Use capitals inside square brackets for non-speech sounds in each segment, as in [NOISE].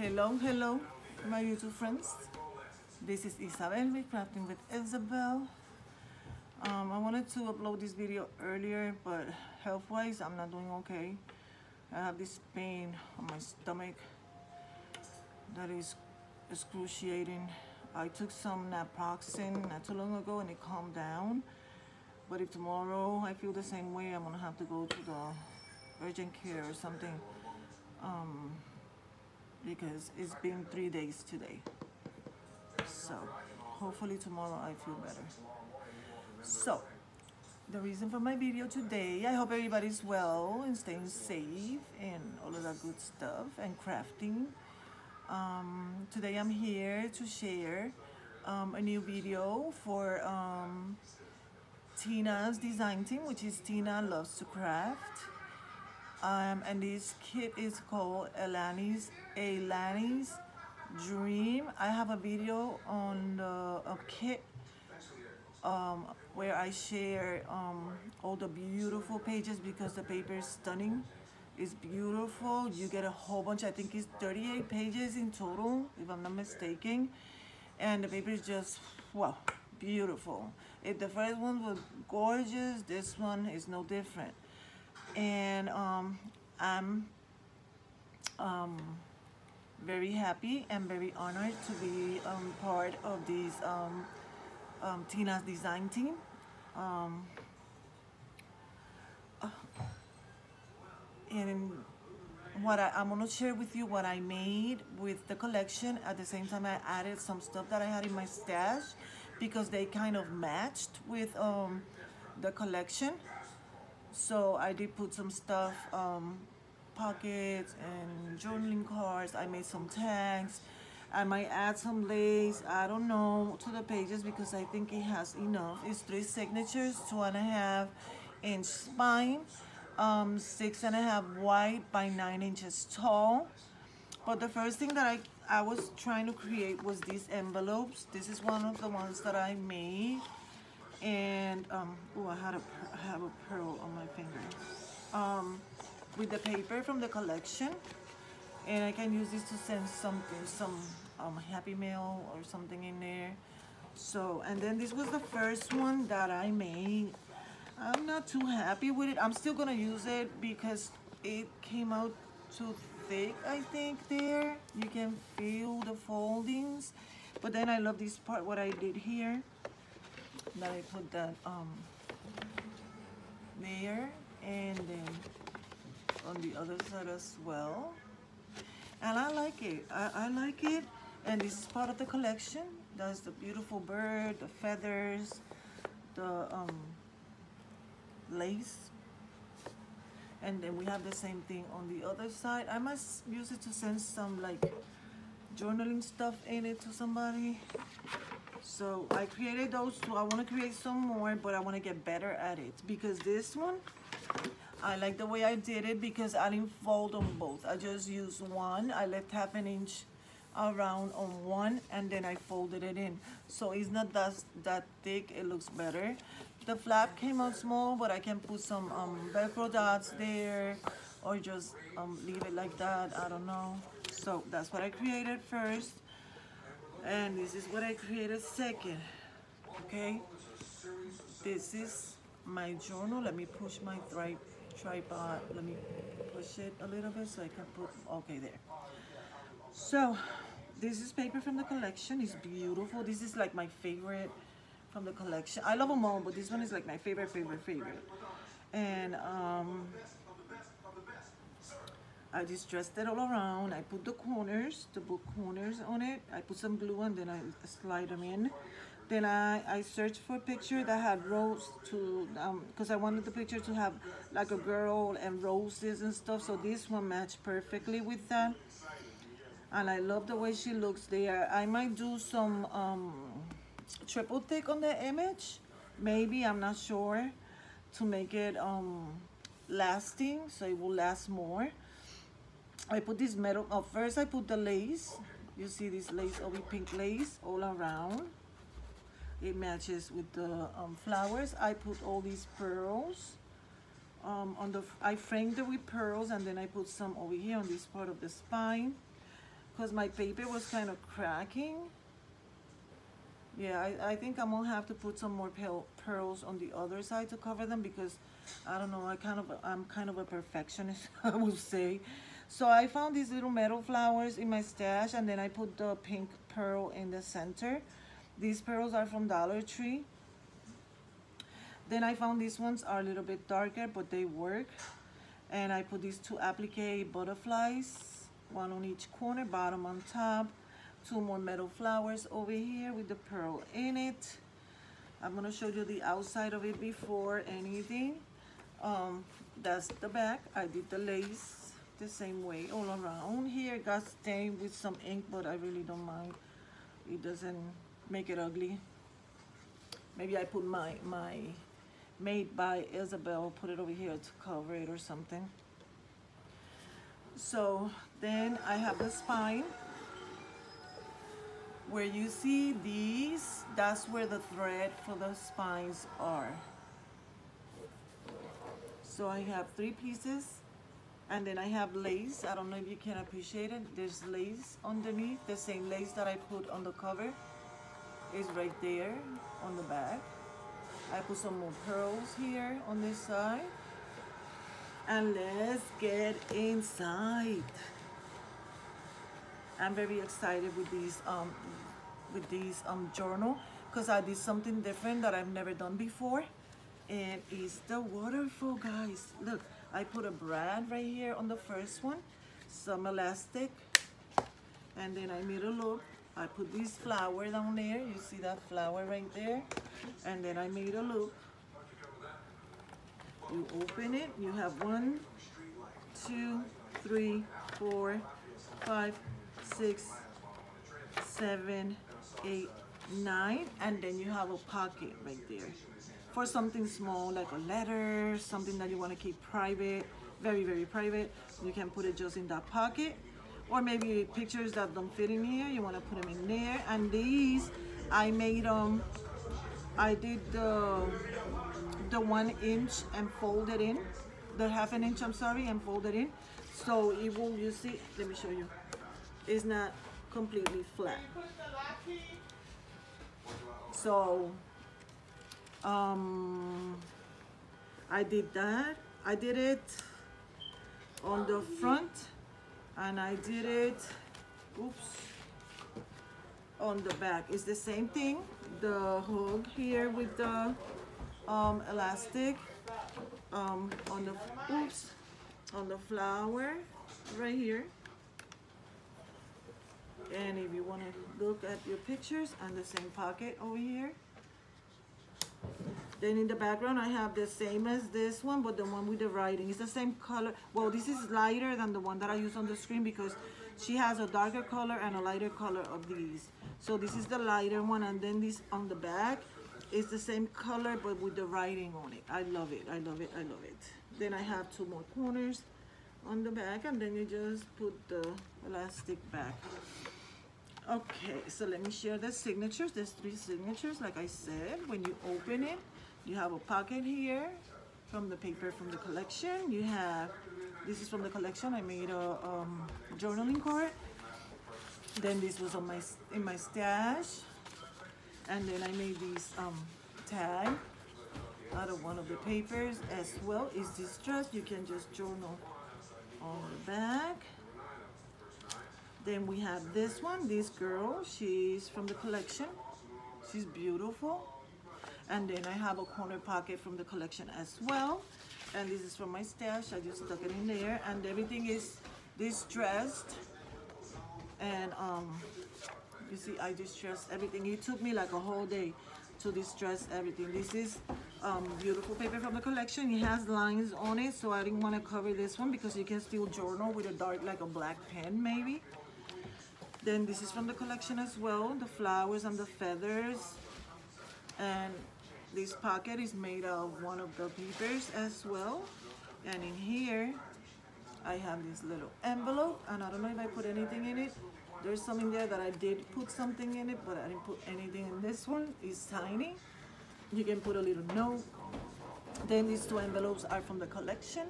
Hello, hello, my YouTube friends. This is Isabel with Crafting with Isabel. Um, I wanted to upload this video earlier, but health-wise, I'm not doing okay. I have this pain on my stomach that is excruciating. I took some naproxen not too long ago and it calmed down. But if tomorrow I feel the same way, I'm gonna have to go to the urgent care or something. Um, because it's been three days today. So hopefully tomorrow I feel better. So the reason for my video today, I hope everybody's well and staying safe and all of that good stuff and crafting. Um, today I'm here to share um, a new video for um, Tina's design team, which is Tina Loves to Craft. Um, and this kit is called Elani's Elani's Dream. I have a video on the a kit um, where I share um, all the beautiful pages because the paper is stunning. It's beautiful. You get a whole bunch. I think it's 38 pages in total, if I'm not mistaken. And the paper is just wow, beautiful. If the first one was gorgeous, this one is no different. And um, I'm um, very happy and very honored to be um, part of this um, um, Tina's design team. Um, uh, and what I, I'm gonna share with you what I made with the collection. At the same time, I added some stuff that I had in my stash because they kind of matched with um, the collection. So I did put some stuff, um, pockets and journaling cards. I made some tags. I might add some lace, I don't know, to the pages because I think it has enough. It's three signatures, two and a half inch spine, um, six and a half wide by nine inches tall. But the first thing that I, I was trying to create was these envelopes. This is one of the ones that I made. And, um, oh, I had a, I have a pearl on my finger. Um, with the paper from the collection and I can use this to send something, some um, happy mail or something in there. So, and then this was the first one that I made. I'm not too happy with it. I'm still gonna use it because it came out too thick, I think, there. You can feel the foldings. But then I love this part, what I did here. That I put that um, there and then on the other side as well and I like it. I, I like it, and this is part of the collection. That's the beautiful bird, the feathers, the um, lace, and then we have the same thing on the other side. I must use it to send some like journaling stuff in it to somebody. So I created those two. I want to create some more, but I want to get better at it because this one I like the way I did it because I didn't fold them both. I just used one. I left half an inch around on one and then I folded it in. So it's not that, that thick, it looks better. The flap came out small, but I can put some um, Velcro dots there or just um, leave it like that, I don't know. So that's what I created first. And this is what I created second, okay? This is my journal. Let me push my right tripod. Let me push it a little bit so I can put, okay, there. So, this is paper from the collection. It's beautiful. This is like my favorite from the collection. I love them all, but this one is like my favorite, favorite, favorite. And um, I just dressed it all around. I put the corners, the book corners on it. I put some glue and then I slide them in. Then I, I searched for a picture that had rose to, because um, I wanted the picture to have like a girl and roses and stuff. So this one matched perfectly with that. And I love the way she looks there. I might do some um, triple thick on the image. Maybe, I'm not sure. To make it um, lasting, so it will last more. I put this metal, oh, first I put the lace. You see this lace, over pink lace all around it matches with the um, flowers I put all these pearls um, on the I framed it with pearls and then I put some over here on this part of the spine because my paper was kind of cracking. Yeah, I, I think I'm gonna have to put some more pearls on the other side to cover them because I don't know, I kind of, I'm kind of a perfectionist, [LAUGHS] I would say. So I found these little metal flowers in my stash and then I put the pink pearl in the center. These pearls are from Dollar Tree. Then I found these ones are a little bit darker, but they work. And I put these two applique butterflies, one on each corner, bottom on top. Two more metal flowers over here with the pearl in it. I'm gonna show you the outside of it before anything. Um, that's the back. I did the lace the same way all around. Here got stained with some ink, but I really don't mind. It doesn't make it ugly. Maybe I put my, my made by Isabel, put it over here to cover it or something. So then I have the spine. Where you see these, that's where the thread for the spines are. So I have three pieces and then I have lace. I don't know if you can appreciate it. There's lace underneath, the same lace that I put on the cover is right there on the back. I put some more pearls here on this side. And let's get inside. I'm very excited with these um with these um journal because I did something different that I've never done before. And it's the waterfall guys. Look, I put a brad right here on the first one, some elastic, and then I made a loop I put this flower down there. You see that flower right there? And then I made a loop. You open it. You have one, two, three, four, five, six, seven, eight, nine. And then you have a pocket right there. For something small like a letter, something that you want to keep private, very, very private, you can put it just in that pocket or maybe pictures that don't fit in here you want to put them in there. And these I made them um, I did the the one inch and folded in. The half an inch I'm sorry and folded in. So it will you see let me show you. It's not completely flat. So um I did that. I did it on the front and I did it oops on the back. It's the same thing the hook here with the um, elastic um, on the oops on the flower right here. And if you want to look at your pictures and the same pocket over here then in the background, I have the same as this one, but the one with the writing. It's the same color. Well, this is lighter than the one that I use on the screen because she has a darker color and a lighter color of these. So this is the lighter one, and then this on the back is the same color, but with the writing on it. I love it, I love it, I love it. Then I have two more corners on the back, and then you just put the elastic back. Okay, so let me share the signatures. There's three signatures, like I said. When you open it, you have a pocket here from the paper from the collection. You have, this is from the collection. I made a um, journaling card. Then this was on my in my stash. And then I made these um, tag out of one of the papers as well. Is this distressed, you can just journal on the back. Then we have this one, this girl, she's from the collection. She's beautiful. And then I have a corner pocket from the collection as well. And this is from my stash. I just stuck it in there. And everything is distressed. And um, you see, I distressed everything. It took me like a whole day to distress everything. This is um, beautiful paper from the collection. It has lines on it, so I didn't want to cover this one because you can still journal with a dark, like a black pen maybe. Then this is from the collection as well, the flowers and the feathers. And this pocket is made of one of the papers as well. And in here, I have this little envelope, and I don't know if I put anything in it. There's some in there that I did put something in it, but I didn't put anything in this one. It's tiny. You can put a little note. Then these two envelopes are from the collection.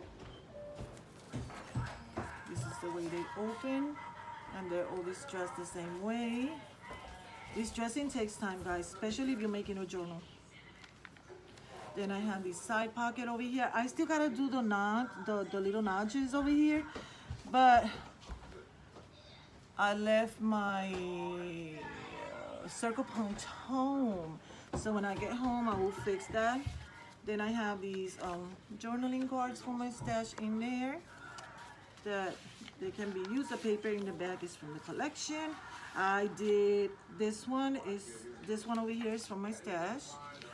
This is the way they open. And they're all distressed the same way. This dressing takes time, guys, especially if you're making a journal. Then I have this side pocket over here. I still gotta do the knot, the, the little notches over here, but I left my uh, circle punch home. So when I get home, I will fix that. Then I have these um, journaling cards for my stash in there that they can be used. The paper in the back is from the collection. I did, this one is, this one over here is from my stash.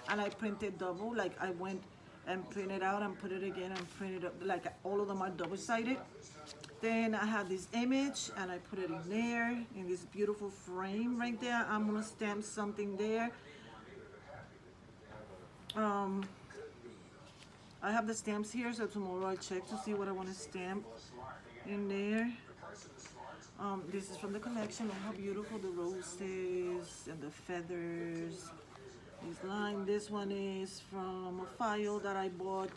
And I printed double, like I went and printed out and put it again and printed up, like all of them are double-sided. Then I have this image and I put it in there, in this beautiful frame right there. I'm gonna stamp something there. Um, I have the stamps here, so tomorrow I check to see what I want to stamp in there. Um, this is from the collection. Look how beautiful the roses and the feathers. This line. This one is from a file that I bought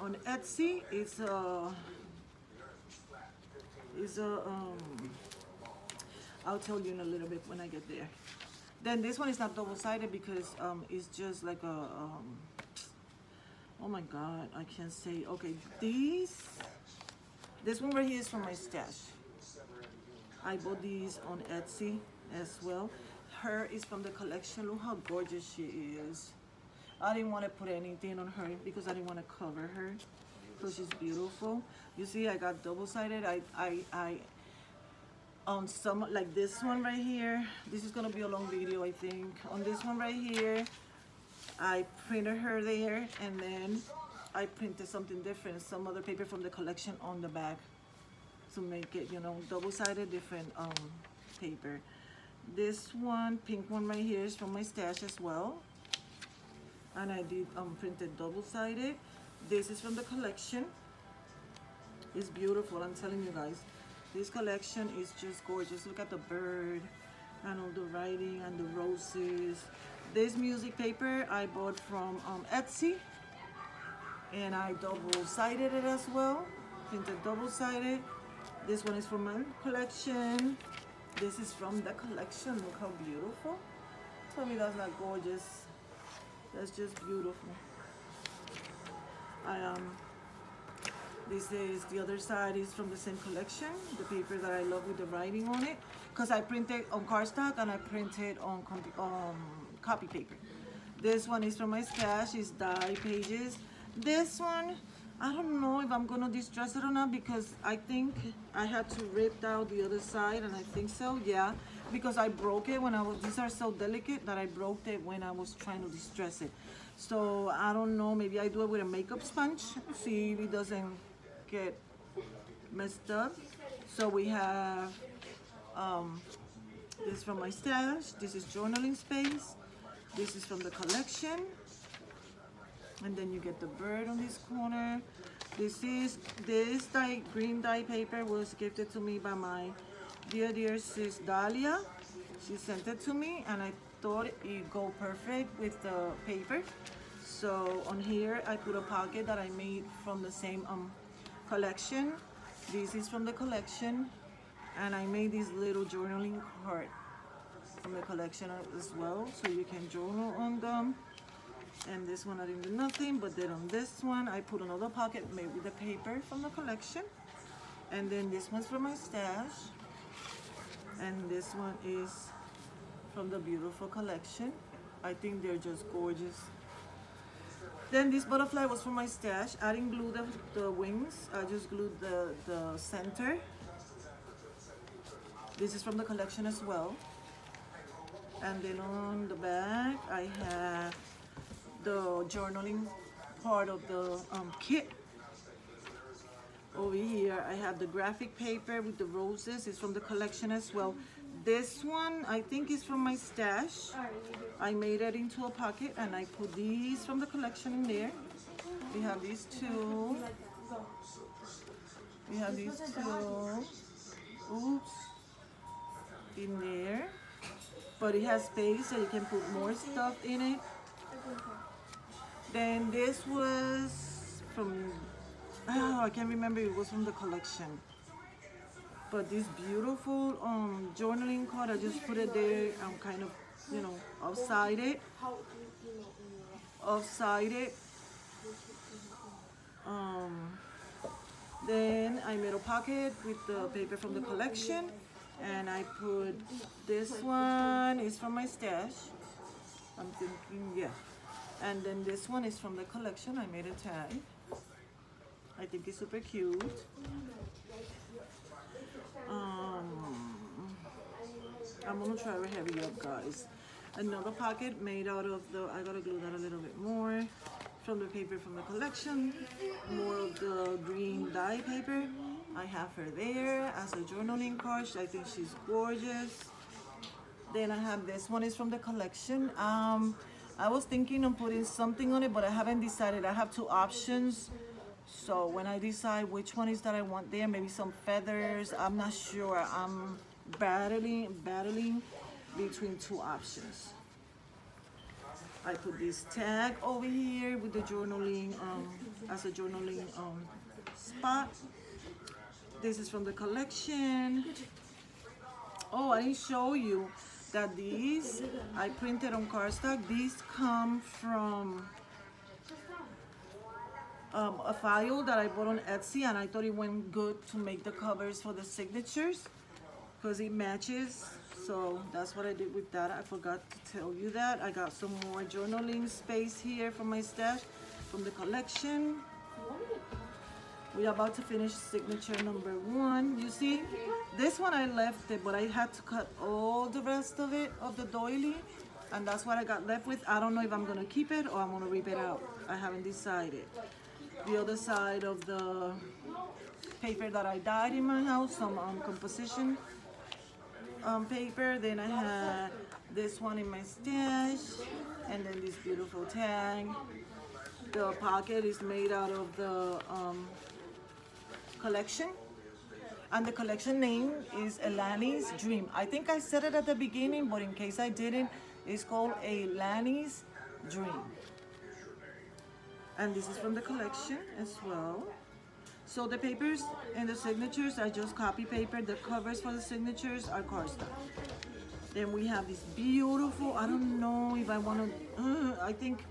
on Etsy. It's a. It's a. Um, I'll tell you in a little bit when I get there. Then this one is not double-sided because um, it's just like a. Um, oh my God, I can't say. Okay, these. This one right here is from my stash. I bought these on Etsy as well. Her is from the collection. Look how gorgeous she is. I didn't want to put anything on her because I didn't want to cover her. So she's beautiful. You see, I got double-sided. I, I, I, on some, like this one right here, this is going to be a long video, I think. On this one right here, I printed her there and then I printed something different, some other paper from the collection on the back to make it, you know, double-sided different um, paper. This one, pink one right here is from my stash as well. And I did um, printed double-sided. This is from the collection. It's beautiful, I'm telling you guys. This collection is just gorgeous. Look at the bird and all the writing and the roses. This music paper I bought from um, Etsy and I double-sided it as well. Printed double-sided. This one is from my collection. This is from the collection. Look how beautiful. Tell me that's not gorgeous. That's just beautiful. I um this is the other side is from the same collection the paper that I love with the writing on it because I printed on cardstock and I printed on um, copy paper this one is from my stash it's die pages this one, I don't know if I'm gonna distress it or not because I think I had to rip out the other side and I think so, yeah. Because I broke it when I was, these are so delicate that I broke it when I was trying to distress it. So I don't know, maybe I do it with a makeup sponge, see if it doesn't get messed up. So we have um, this from my stash, this is journaling space, this is from the collection, and then you get the bird on this corner. This is this dye green dye paper was gifted to me by my dear dear sis Dahlia. She sent it to me and I thought it go perfect with the paper. So on here I put a pocket that I made from the same um collection. This is from the collection and I made this little journaling card from the collection as well so you can journal on them and this one I didn't do nothing but then on this one I put another pocket made with the paper from the collection. And then this one's from my stash. And this one is from the beautiful collection. I think they're just gorgeous. Then this butterfly was from my stash. I didn't glue the, the wings. I just glued the, the center. This is from the collection as well. And then on the back I have the journaling part of the um, kit. Over here, I have the graphic paper with the roses. It's from the collection as well. This one, I think is from my stash. I made it into a pocket and I put these from the collection in there. We have these two. We have these two. Oops. In there. But it has space so you can put more stuff in it. Then this was from, oh, I can't remember, it was from the collection. But this beautiful um, journaling card, I just put it there. I'm kind of, you know, offside it. Offside it. Um, then I made a pocket with the paper from the collection. And I put this one is from my stash. I'm thinking, yeah. And then this one is from the collection. I made a tag. I think it's super cute. Um, I'm gonna try to heavy up, guys. Another pocket made out of the, I gotta glue that a little bit more, from the paper from the collection. More of the green dye paper. I have her there as a journaling card. I think she's gorgeous. Then I have this one is from the collection. Um, I was thinking of putting something on it, but I haven't decided. I have two options. So when I decide which one is that I want there, maybe some feathers, I'm not sure. I'm battling, battling between two options. I put this tag over here with the journaling, um, as a journaling um, spot. This is from the collection. Oh, I didn't show you that these I printed on cardstock. These come from um, a file that I bought on Etsy and I thought it went good to make the covers for the signatures because it matches. So that's what I did with that. I forgot to tell you that. I got some more journaling space here for my stash from the collection. We're about to finish signature number one. You see, this one I left it, but I had to cut all the rest of it, of the doily. And that's what I got left with. I don't know if I'm gonna keep it or I'm gonna rip it out. I haven't decided the other side of the paper that I dyed in my house, some um, composition um, paper. Then I had this one in my stash, and then this beautiful tag. The pocket is made out of the um, collection. And the collection name is Elani's Dream. I think I said it at the beginning, but in case I didn't, it's called Elani's Dream. And this is from the collection as well. So the papers and the signatures are just copy paper. The covers for the signatures are cardstock. Then we have this beautiful i don't know if i want to uh, i think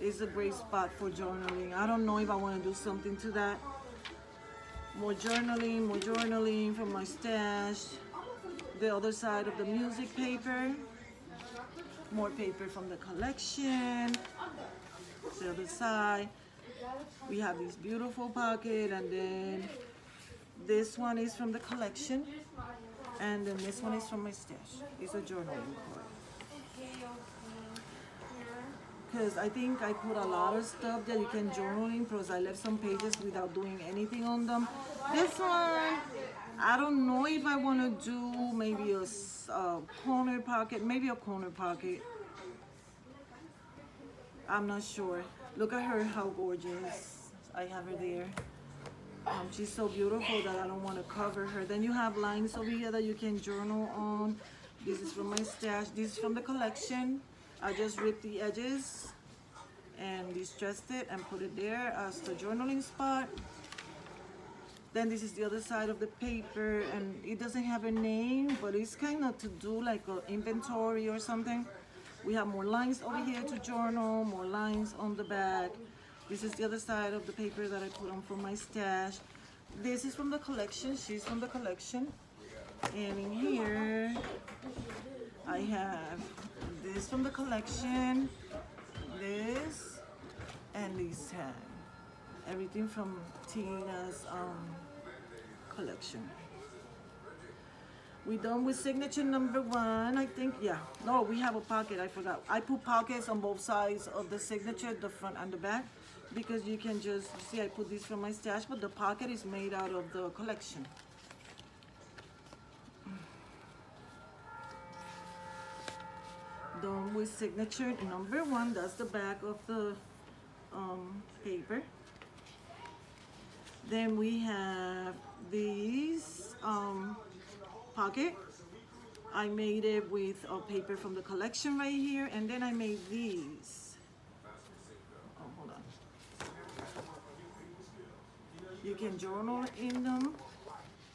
it's a great spot for journaling. I don't know if i want to do something to that more journaling more journaling from my stash the other side of the music paper more paper from the collection the other side. We have this beautiful pocket and then this one is from the collection and then this one is from my stash. It's a journaling card. Because I think I put a lot of stuff that you can journal in because I left some pages without doing anything on them. This one, I don't know if I want to do maybe a, a corner pocket, maybe a corner pocket I'm not sure. Look at her, how gorgeous. I have her there. Um, she's so beautiful that I don't want to cover her. Then you have lines over here that you can journal on. This is from my stash. This is from the collection. I just ripped the edges and distressed it and put it there as the journaling spot. Then this is the other side of the paper and it doesn't have a name, but it's kind of to do like an inventory or something. We have more lines over here to journal, more lines on the back. This is the other side of the paper that I put on for my stash. This is from the collection. She's from the collection. And in here, I have this from the collection, this, and this tag. Everything from Tina's um, collection. We done with signature number one, I think, yeah. No, we have a pocket, I forgot. I put pockets on both sides of the signature, the front and the back, because you can just, see I put this from my stash, but the pocket is made out of the collection. Done with signature number one, that's the back of the um, paper. Then we have these um, pocket. I made it with a paper from the collection right here, and then I made these. Oh, hold on. You can journal in them.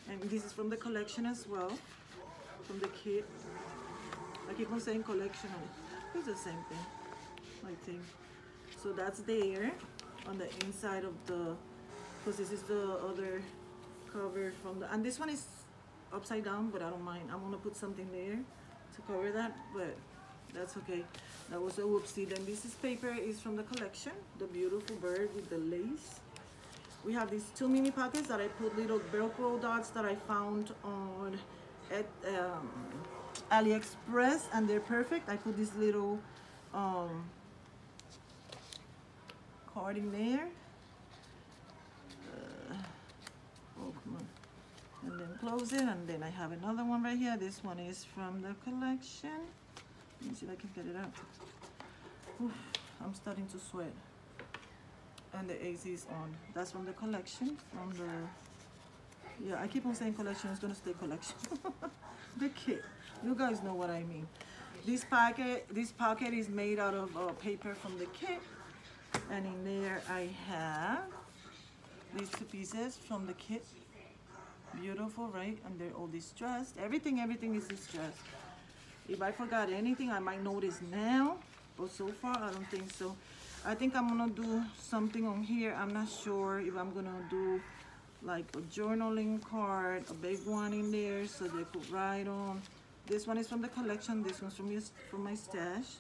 And this is from the collection as well, from the kit. I keep on saying collection, it's the same thing, I think. So that's there on the inside of the, because this is the other cover from the, and this one is upside down, but I don't mind. I'm gonna put something there to cover that, but that's okay. That was a whoopsie. Then this is paper is from the collection, the beautiful bird with the lace. We have these two mini pockets that I put little Velcro dots that I found on at um, AliExpress and they're perfect. I put this little um, card in there. Uh, oh, come on. And then close it and then I have another one right here. This one is from the collection. Let me see if I can get it out. Oof, I'm starting to sweat and the AC is on. That's from the collection, from the, yeah, I keep on saying collection, it's gonna stay collection. [LAUGHS] the kit, you guys know what I mean. This packet, this pocket is made out of uh, paper from the kit. And in there I have these two pieces from the kit. Beautiful, right? And they're all distressed. Everything, everything is distressed. If I forgot anything, I might notice now. But so far, I don't think so. I think I'm gonna do something on here. I'm not sure if I'm gonna do like a journaling card, a big one in there so they could write on. This one is from the collection. This one's from, from my stash.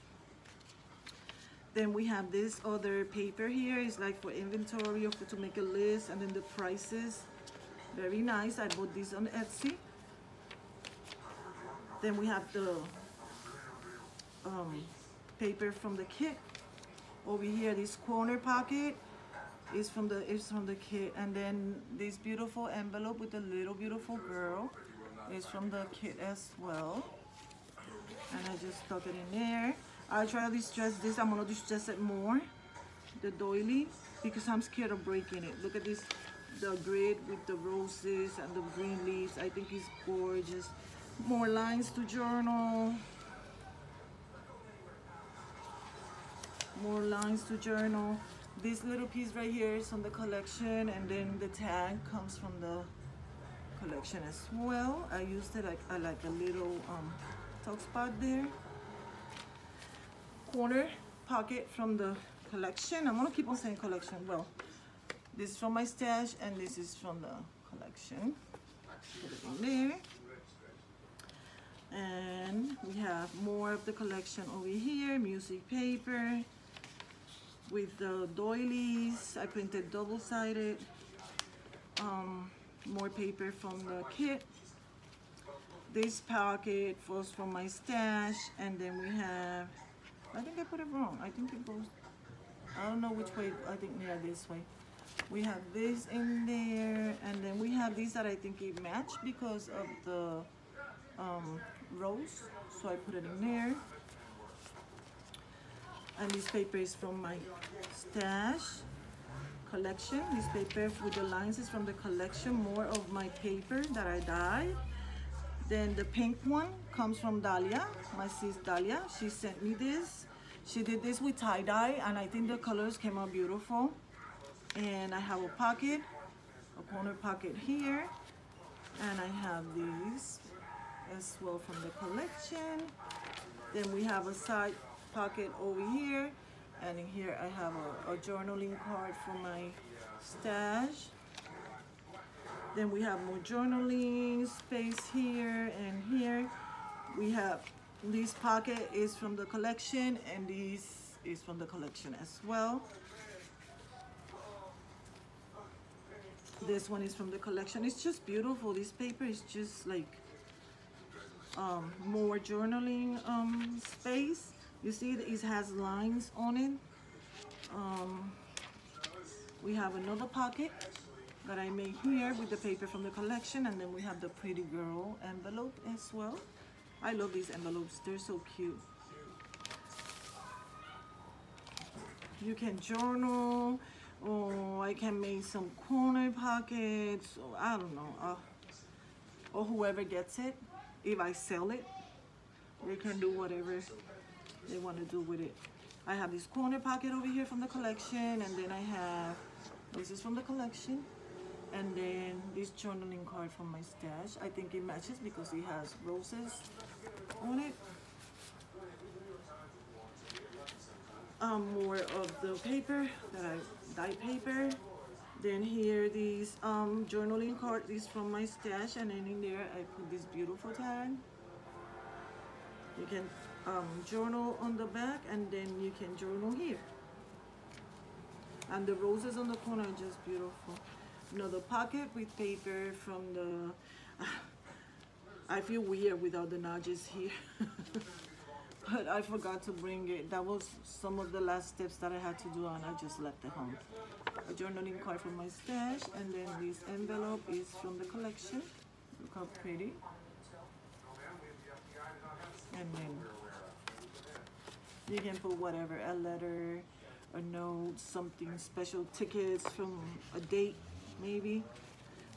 Then we have this other paper here. It's like for inventory or for to make a list and then the prices. Very nice. I bought this on Etsy. Then we have the um, paper from the kit over here this corner pocket is from the is from the kit and then this beautiful envelope with the little beautiful girl is from the kit as well. And I just stuck it in there. I try to distress this I'm gonna distress it more the doily because I'm scared of breaking it. Look at this the grid with the roses and the green leaves. I think it's gorgeous. More lines to journal. More lines to journal this little piece right here is from the collection and then the tag comes from the collection as well. I used it like I like a little um, tuck spot there. Corner pocket from the collection. I'm gonna keep on saying collection. Well this is from my stash and this is from the collection. Put it in there. And we have more of the collection over here music paper with the doilies. I printed double-sided. Um, more paper from the kit. This pocket was from my stash. And then we have, I think I put it wrong. I think it goes, I don't know which way, I think yeah, this way. We have this in there. And then we have these that I think it matched because of the um, rose. So I put it in there and this paper is from my stash collection this paper with the lines is from the collection more of my paper that I dyed then the pink one comes from Dahlia my sis Dahlia. She sent me this. She did this with tie-dye and I think the colors came out beautiful. And I have a pocket a corner pocket here and I have these as well from the collection. Then we have a side pocket over here and in here I have a, a journaling card for my stash. Then we have more journaling space here and here. We have this pocket is from the collection and this is from the collection as well. This one is from the collection. It's just beautiful. This paper is just like um, more journaling um, space you see it has lines on it. Um, we have another pocket that I made here with the paper from the collection and then we have the pretty girl envelope as well. I love these envelopes, they're so cute. You can journal or I can make some corner pockets or I don't know uh, or whoever gets it if I sell it they can do whatever they want to do with it. I have this corner pocket over here from the collection and then I have, this is from the collection. And then this journaling card from my stash. I think it matches because it has roses on it. Um, more of the paper that I dye paper. Then here these um, journaling card is from my stash and then in there I put this beautiful tag. You can um, journal on the back and then you can journal here. And the roses on the corner are just beautiful. Another pocket with paper from the, [SIGHS] I feel weird without the nudges here. [LAUGHS] but I forgot to bring it. That was some of the last steps that I had to do and I just left it home. A journaling card from my stash and then this envelope is from the collection. Look how pretty. And then you can put whatever, a letter, a note, something special, tickets from a date maybe.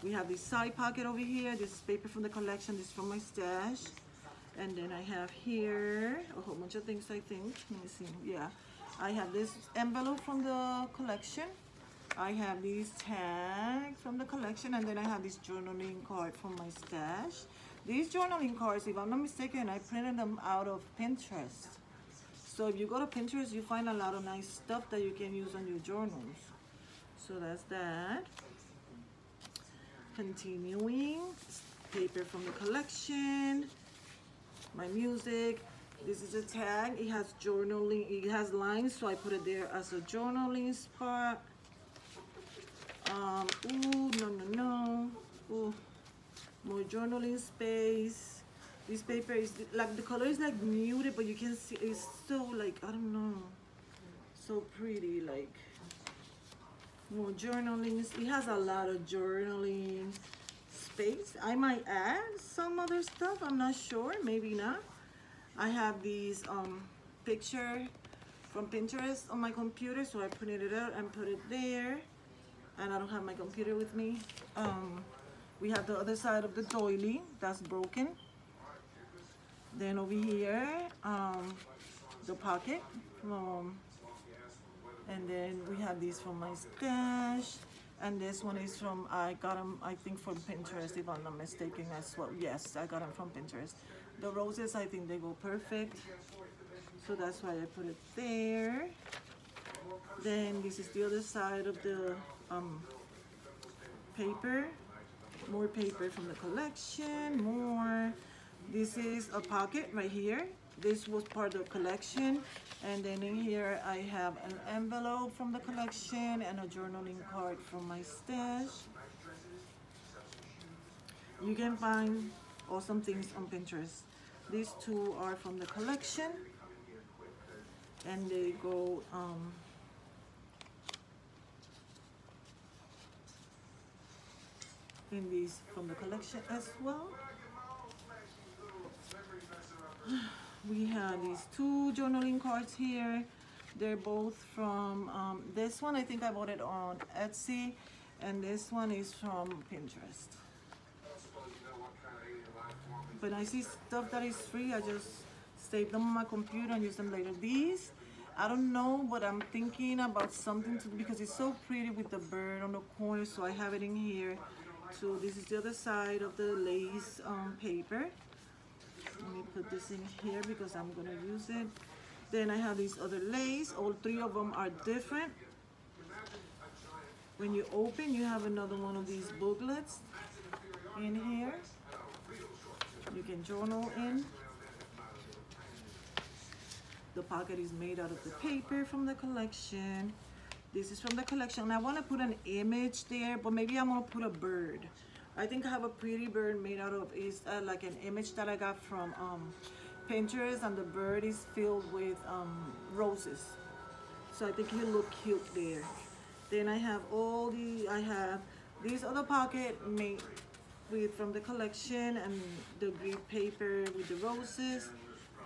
We have this side pocket over here. This is paper from the collection. This is from my stash. And then I have here a whole bunch of things, I think. Let me see. Yeah. I have this envelope from the collection. I have these tags from the collection. And then I have this journaling card from my stash. These journaling cards, if I'm not mistaken, I printed them out of Pinterest. So if you go to Pinterest, you find a lot of nice stuff that you can use on your journals. So that's that. Continuing, paper from the collection my music. This is a tag. It has journaling. It has lines, so I put it there as a journaling spot. Um, ooh, no, no, no. Ooh, more journaling space. This paper is like the color is like muted, but you can see it's so like I don't know, so pretty. Like more journaling. It has a lot of journaling space. I might add some other stuff. I'm not sure. Maybe not. I have these um, picture from Pinterest on my computer. So I printed it out and put it there. And I don't have my computer with me. Um, we have the other side of the doily. That's broken. Then over here, um, the pocket. And then we have these from my stash. And this one is from, I got them, I think from Pinterest, if I'm not mistaken as well. Yes, I got them from Pinterest. The roses, I think they go perfect. So that's why I put it there. Then this is the other side of the um, paper. More paper from the collection, more. This is a pocket right here. This was part of the collection. And then in here I have an envelope from the collection and a journaling card from my stash. You can find awesome things on Pinterest. These two are from the collection and they go um, in these from the collection as well. We have these two journaling cards here. They're both from, um, this one I think I bought it on Etsy and this one is from Pinterest. When I see stuff that is free, I just save them on my computer and use them later. These, I don't know, but I'm thinking about something to, because it's so pretty with the bird on the corner, so I have it in here. So this is the other side of the lace um, paper let me put this in here because I'm gonna use it. Then I have these other lace. All three of them are different. When you open you have another one of these booklets in here. You can journal in. The pocket is made out of the paper from the collection. This is from the collection. I want to put an image there but maybe I'm gonna put a bird I think I have a pretty bird made out of is uh, like an image that I got from um, Pinterest and the bird is filled with um, roses. So I think he'll look cute there. Then I have all the, I have this other pocket made with from the collection and the green paper with the roses.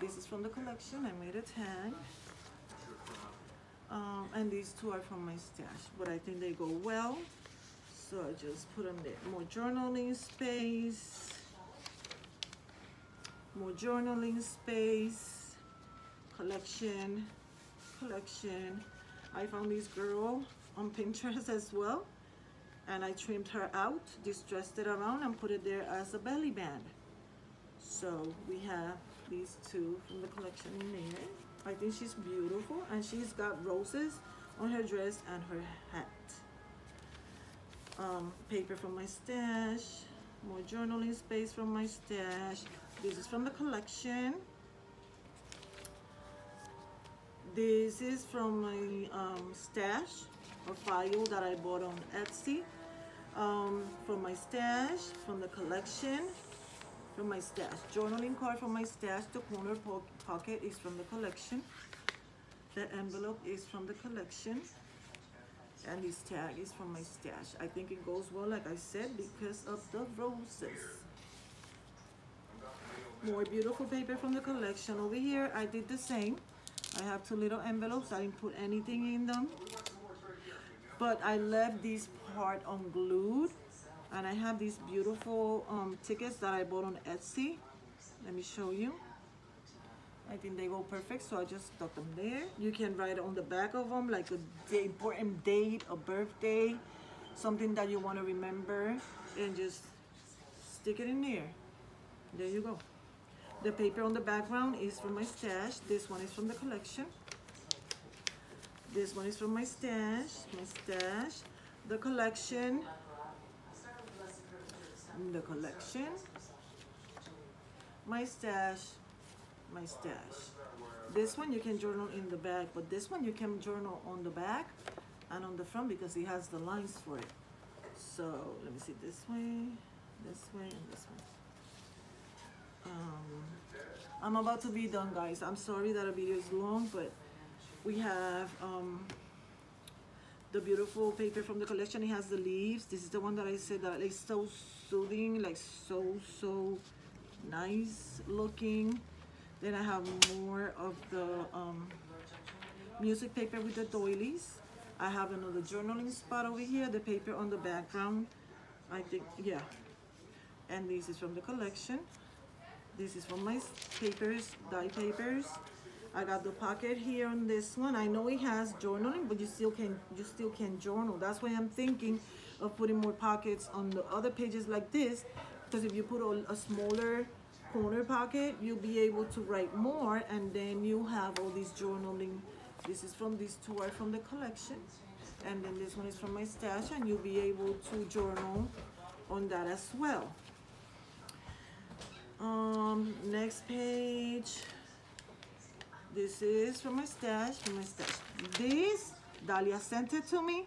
This is from the collection, I made a tag. Um, and these two are from my stash, but I think they go well. So I just put them there. More journaling space. More journaling space. Collection. Collection. I found this girl on Pinterest as well. and I trimmed her out, distressed it around and put it there as a belly band. So we have these two from the collection in there. I think she's beautiful and she's got roses on her dress and her hat. Um, paper from my stash, more journaling space from my stash. This is from the collection. This is from my um, stash a file that I bought on Etsy. Um, from my stash, from the collection, from my stash. Journaling card from my stash. The corner po pocket is from the collection. The envelope is from the collection. And this tag is from my stash. I think it goes well, like I said, because of the roses. More beautiful paper from the collection. Over here, I did the same. I have two little envelopes. I didn't put anything in them. But I left this part unglued. And I have these beautiful um, tickets that I bought on Etsy. Let me show you. I think they go perfect, so I just stuck them there. You can write on the back of them like a important date, a birthday, something that you want to remember, and just stick it in there. There you go. The paper on the background is from my stash. This one is from the collection. This one is from my stash, my stash. The collection, the collection, my stash, my stash. This one you can journal in the back, but this one you can journal on the back and on the front because it has the lines for it. So let me see this way, this way, and this way. Um, I'm about to be done, guys. I'm sorry that a video is long, but we have um, the beautiful paper from the collection. It has the leaves. This is the one that I said that is so soothing, like so, so nice looking. Then I have more of the um, music paper with the doilies. I have another journaling spot over here, the paper on the background. I think, yeah. And this is from the collection. This is from my papers, die papers. I got the pocket here on this one. I know it has journaling, but you still can you still can journal. That's why I'm thinking of putting more pockets on the other pages like this. Because if you put a, a smaller corner pocket, you'll be able to write more and then you have all these journaling. This is from these two are from the collection. And then this one is from my stash and you'll be able to journal on that as well. Um, next page. This is from my stash, from my stash. This, Dahlia sent it to me.